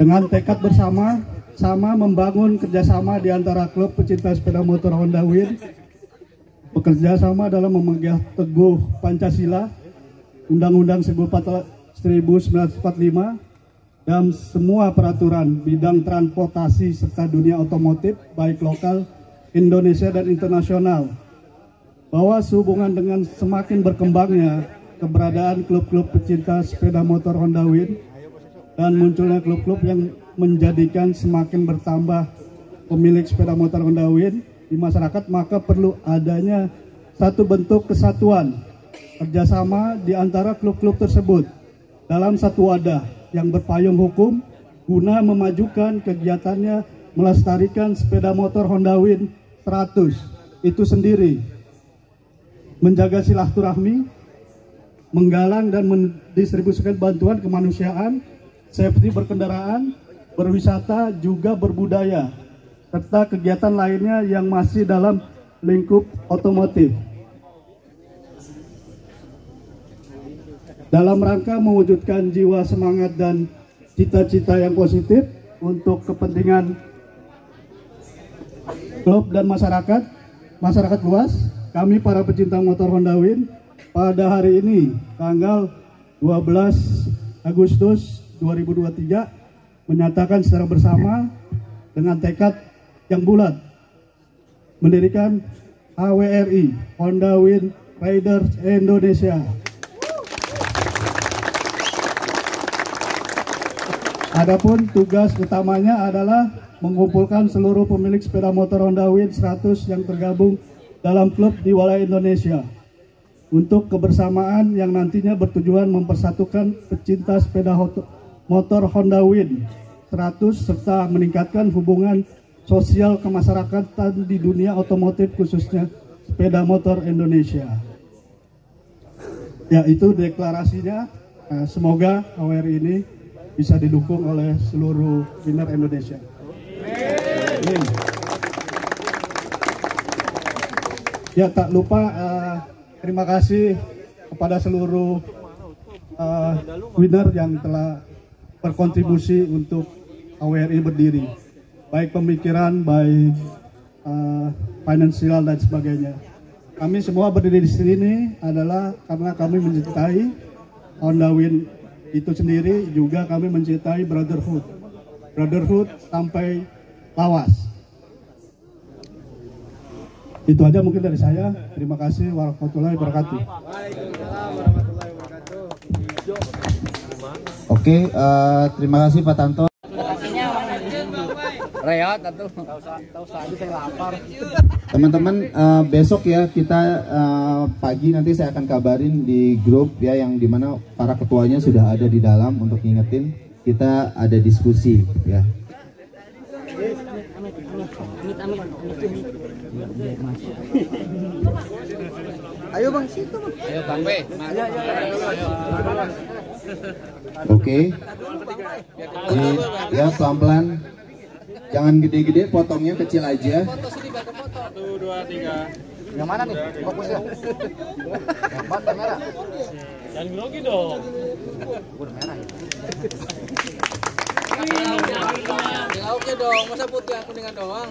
dengan tekad bersama sama membangun kerjasama di antara klub pecinta sepeda motor Honda Win. Bekerja sama dalam memegang teguh Pancasila Undang-Undang 1945 dan semua peraturan bidang transportasi serta dunia otomotif baik lokal, Indonesia dan internasional bahwa sehubungan dengan semakin berkembangnya keberadaan klub-klub pecinta sepeda motor Honda Win dan munculnya klub-klub yang menjadikan semakin bertambah pemilik sepeda motor Honda Win di masyarakat maka perlu adanya satu bentuk kesatuan kerjasama di antara klub-klub tersebut dalam satu wadah yang berpayung hukum guna memajukan kegiatannya melestarikan sepeda motor Honda Win 100 itu sendiri. Menjaga silaturahmi menggalang dan mendistribusikan bantuan kemanusiaan safety berkendaraan berwisata, juga berbudaya, serta kegiatan lainnya yang masih dalam lingkup otomotif. Dalam rangka mewujudkan jiwa semangat dan cita-cita yang positif untuk kepentingan klub dan masyarakat, masyarakat luas, kami para pecinta motor Honda Win pada hari ini tanggal 12 Agustus 2023 menyatakan secara bersama dengan tekad yang bulat mendirikan HWRI Honda Wind Riders Indonesia. Adapun tugas utamanya adalah mengumpulkan seluruh pemilik sepeda motor Honda Wind 100 yang tergabung dalam klub di wilayah Indonesia untuk kebersamaan yang nantinya bertujuan mempersatukan pecinta sepeda motor Honda Wind 100 serta meningkatkan hubungan sosial kemasyarakatan di dunia otomotif khususnya sepeda motor Indonesia. Ya itu deklarasinya. Nah, semoga AWR ini bisa didukung oleh seluruh winner Indonesia. Amin. Ya tak lupa uh, terima kasih kepada seluruh uh, winner yang telah berkontribusi untuk AWRI berdiri, baik pemikiran, baik uh, finansial dan sebagainya. Kami semua berdiri di sini adalah karena kami mencintai Honda Win itu sendiri, juga kami mencintai brotherhood, brotherhood sampai lawas. Itu aja mungkin dari saya. Terima kasih warahmatullahi wabarakatuh. Oke, uh, terima kasih Pak Tanto. Reot atau tahu saja saya lapar. Teman-teman uh, besok ya kita uh, pagi nanti saya akan kabarin di grup ya yang di mana para ketuanya sudah ada di dalam untuk ngingetin kita ada diskusi ya. Ayo bang situ bang. Ayo bang B. Ayo ayo. Oke. Okay. Ya pelan-pelan. Jangan gede-gede, potongnya kecil aja. Satu, dua, tiga. Yang mana nih? Fokusnya. Yang mana merah? Jangan grogi dong. Udah merah ya. Dong, masa putih aku dengan doang.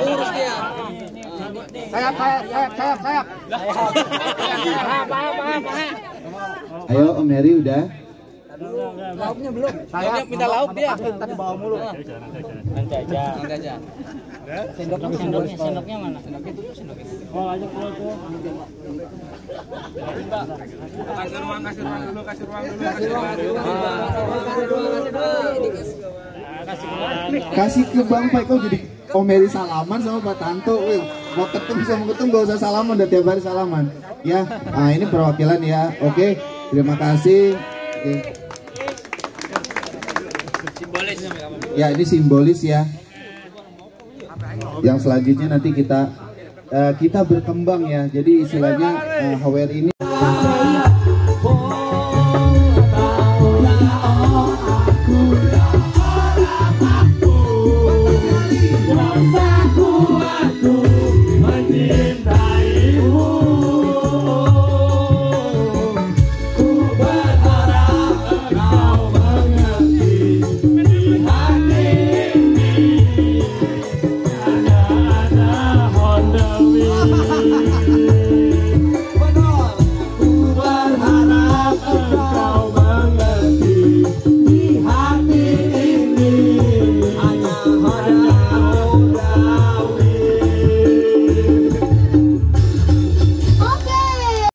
Urus dia. Sayap, sayap, sayap, sayap, sayap. Ayo Om Heri udah. Lauknya belum. Saya minta lauk dia. Tadi bawa mulu. Nanti aja. Nanti aja. Sendoknya, sendoknya, sendoknya mana? Sendoknya itu sendoknya. Oh, aja keluar tuh. Kasih ruang, kasih ruang dulu, kasih ruang dulu, kasih ruang dulu. Kasih ruang, kasih ruang. Kasih ke Bang Pak kok jadi Om Heri salaman sama Pak Tanto. Wih, mau ketemu sama ketemu gak usah salaman, udah tiap hari salaman. Ya, nah ini perwakilan ya. Oke, terima kasih. Oke. Ya ini simbolis ya. Yang selanjutnya nanti kita uh, kita berkembang ya. Jadi istilahnya uh, HWR ini